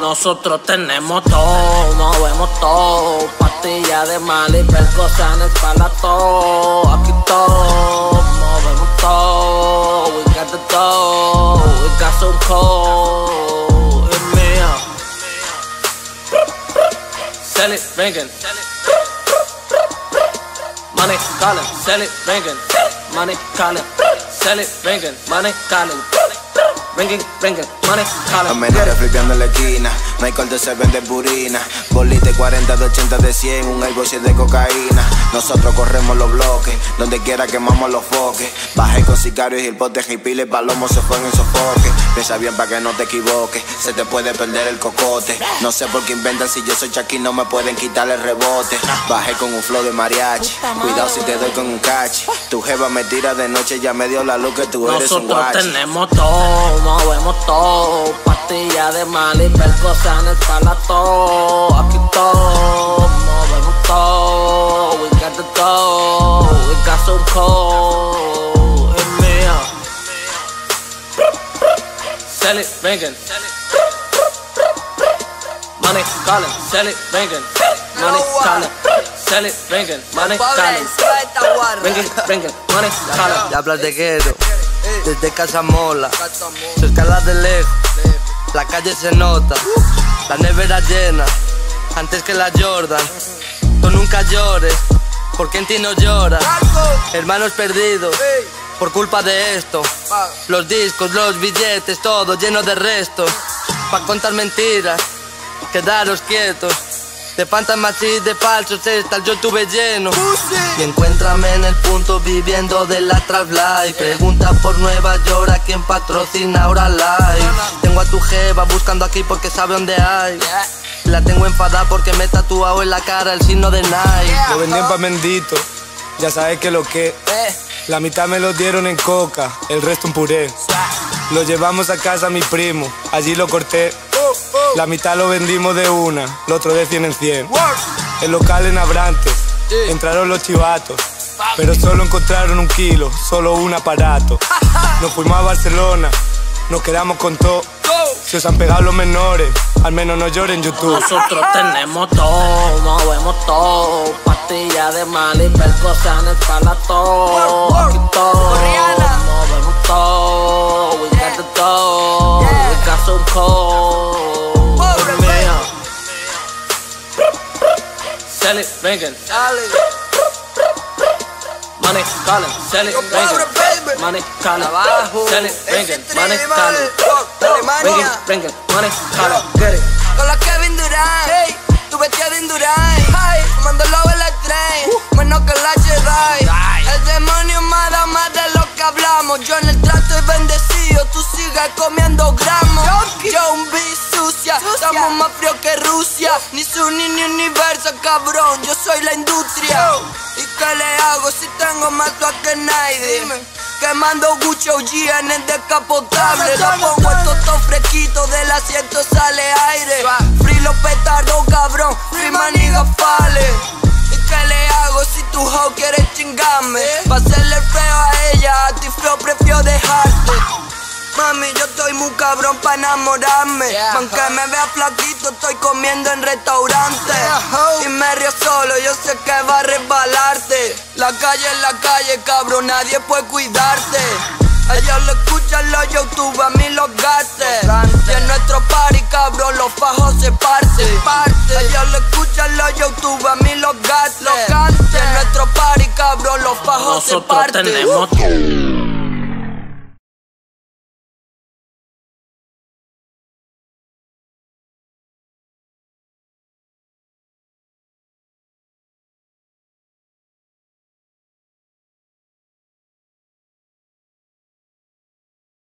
Nosotros tenemos todo, movemos todo. Pastillas de mal y percosanes para todo. Aquí todo, movemos todo. We got the dough, we got some cold. It's mío. Sell it, ringing. Money calling, sell it, ringing. Money calling, sell it, ringing. Money calling. Ringing, ringing, money calling. Los menores flipeando en la esquina, Michael de se vende burina. Bolite 40 de 80 de 100, un airbus de cocaína. Nosotros corremos los bloques, donde quiera quemamos los foques. Bajé con sicarios y el bote hippie, el palomo se fue en sofoque. Piensa bien para que no te equivoques, se te puede perder el cocote. No sé por qué inventan si yo soy Chucky, no me pueden quitar el rebote. Bajé con un flow de mariachi, cuidado si te doy con un cachi. Tu jeva me tira de noche, ya me dio la luz que tú eres un Nosotros guachi. tenemos todo, movemos todo. Pastillas de mal y percosanes para todo. Aquí todo, movemos todo. We got the dough, we got some cold. It's mío. Sell it, ringing. Money calling, sell it, ringing. Money calling, sell it, ringing. Money calling. Ringing, ringing, money calling. Ya hablas de desde Casa Mola, se escala de lejos, la calle se nota, la nevera llena, antes que la Jordan. Tú nunca llores, porque en ti no lloras. Hermanos perdidos, por culpa de esto. Los discos, los billetes, todo lleno de restos. Pa' contar mentiras, quedaros quietos. De fantasmas y de falsos estas yo tuve lleno. Y encuéntrame en el punto viviendo de la trap life. Pregunta por Nueva York a quien patrocina ahora live. Tengo a tu jeva buscando aquí porque sabe dónde hay. La tengo enfadada porque me he tatuado en la cara el signo de Nike. Lo vendí en Pamendito, ya sabes que lo que. La mitad me lo dieron en coca, el resto en puré. Lo llevamos a casa a mi primo, allí lo corté. La mitad lo vendimos de una, lo otro de 100 en 100. El local en Abrantes, entraron los chivatos. Pero solo encontraron un kilo, solo un aparato. Nos fuimos a Barcelona, nos quedamos con todo. Si os han pegado los menores, al menos no lloren en YouTube. Nosotros tenemos todo, movemos todo. Pastillas de mal y percosanes para todo. Aquí todo, movemos todo. Sell it, ringing. Money calling, sell it, ringing. Money calling, sell it, ringing. Money calling, ringing, ringing. Money calling, get it. Con la Kevin Durant, hey, tu vestida de Indurain, hey, lobo en la train, menos que la Jedi. El demonio me da más de lo que hablamos. Yo en el trato y bendecido, tú sigues comiendo gramos. Yo un bis estamos más frío que Rusia. Ni Sunni ni universo, cabrón. Yo soy la industria. ¿Y qué le hago si tengo más que nadie? Quemando Gucci OG en el descapotable. Lo pongo esto todo fresquito, del asiento sale aire. Free los petardos, cabrón, free maniga fale ¿Y qué le hago si tu hoe quiere chingarme? Pa' Mami, yo estoy muy cabrón pa' enamorarme. Aunque me vea flaquito, estoy comiendo en restaurante. Y me río solo, yo sé que va a resbalarte. La calle es la calle, cabrón, nadie puede cuidarte. Ellos lo escuchan los YouTube, a mí los gastes Y en nuestro party, cabrón, los fajos se parten. Ellos lo escuchan los YouTube, a mí los gastes Y en nuestro party, cabrón, los fajos se Nosotros parten. tenemos todo.